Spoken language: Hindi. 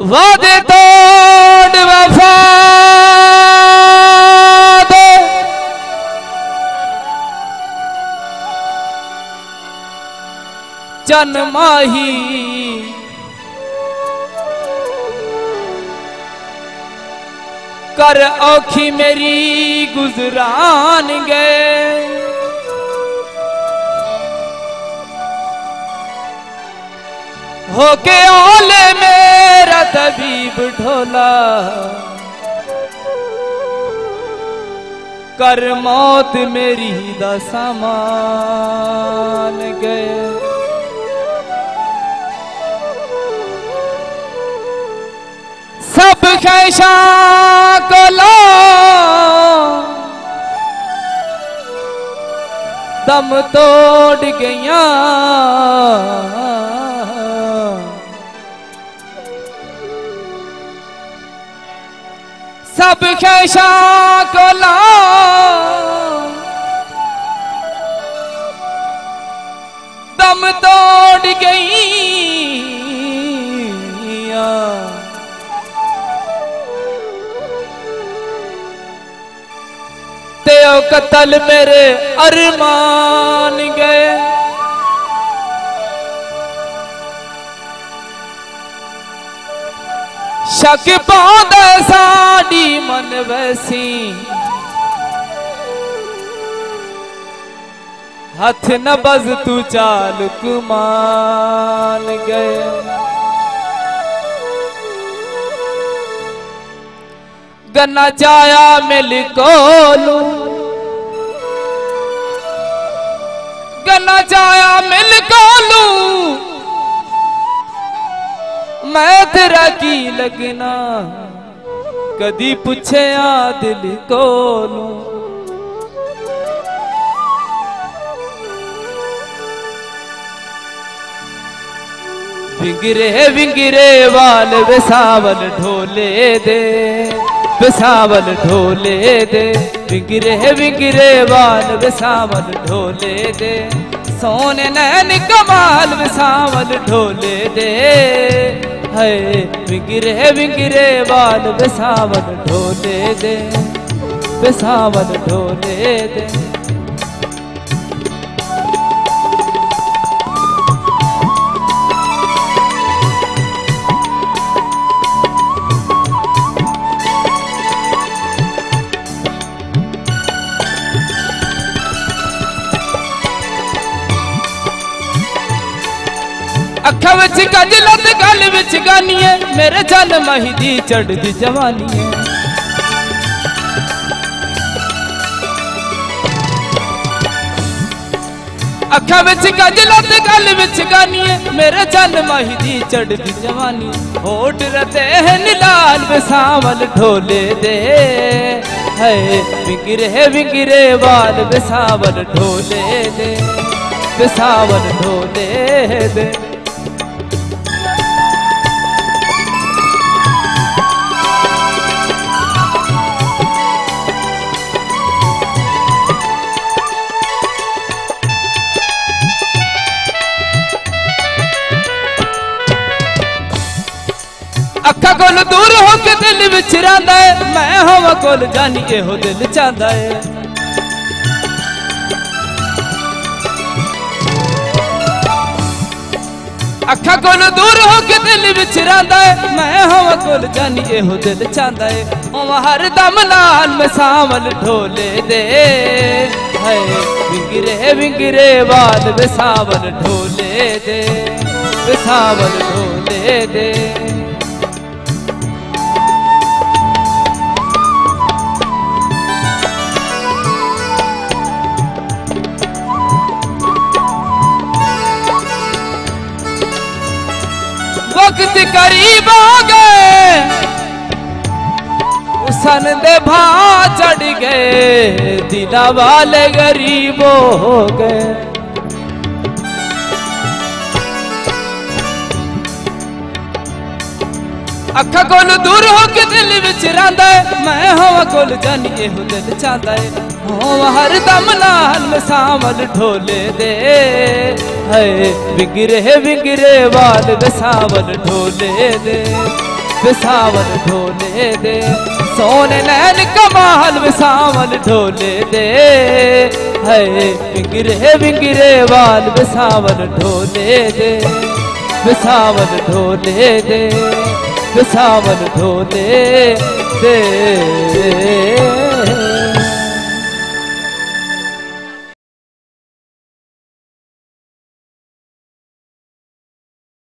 वादे तोड़ वफा चन माही। कर औखी मेरी गुजरान गए होके ओले मेरा तबीब ढोला। कर मौत मेरी दा सामान गए। सब खैशा को दम तोड़ गया सब खैशा को लो दम तोड़ गई ते कतल मेरे अरमान गए। शक पौंद साड़ी मन वैसी। हथ न बज तू चाल कुमान गए। गन्ना जाया मिल कोलू। गन्ना जाया मिल कोलू। मैं तेरा की लगना? कदी पूछे आ दिल कोलू विंगरे विंगरे वाल, विसावल ढोले दे। विसावल ढोले दे। विंगरे विंगरे वाल, विसावल ढोले दे। सोने नैन कमाल, विसावल ढोले दे। है विगिरे विगिरे बाल बेसावन ढोले दे बेसावन ढोले दे। अखा बिच कजलत गल बिच गानिए मेरे जल महीदी चढ़दी जवानी अखा बिच कजलत गल बिच गानिए मेरे जल महीदी चढ़दी जवानी होठ रते हैं लाल बसावल ढोले दे है बिगरे बिगरे बाल बसावल ढोले दे बसावल ढोले दे ਅੱਖਾਂ ਕੋਲ ਦੂਰ ਹੋ ਕੇ ਦਿਲ ਵਿੱਚ ਰਹਿੰਦਾ ਏ ਮੈਂ ਹੋਵਾਂ ਕੋਲ ਜਾਨੀ ਇਹੋ ਦਿਲ ਚਾਹੁੰਦਾ ਏ ਅੱਖਾਂ ਕੋਲ ਦੂਰ ਹੋ ਕੇ ਦਿਲ ਵਿੱਚ ਰਹਿੰਦਾ ਏ ਮੈਂ ਹੋਵਾਂ ਕੋਲ ਜਾਨੀ ਇਹੋ ਦਿਲ ਚਾਹੁੰਦਾ ਏ ਹੋਵਾਂ ਹਰ ਦਮ ਨਾਲ ਮਸਾਵਲ ਢੋਲੇ ਦੇ ਹੈ ਵਿੰਗਰੇ ਵਿੰਗਰੇ ਵਾਲ ਵਿਸਾਵਲ ਢੋਲੇ ਦੇ ਵਿਸਾਵਲ ਢੋਲੇ ਦੇ वक्त करीब हो गए। सन दे भा चढ़ गए दिला वाले गरीब हो गए। अखा को दूर हो के दिल बिच रहा मैं हवा को जानिए हो दिल चाहता है। हो हर दम लाल सावल ढोले दे। है। विगरे विगरे वाल बसावन ढोले दे बसावन ढोले दे। सोने नैन कमाल सावन ढोले दे। है विगरे विगरे वाल बसावन ढोले दे बसावन ढोले दे बसावन ढोले दे।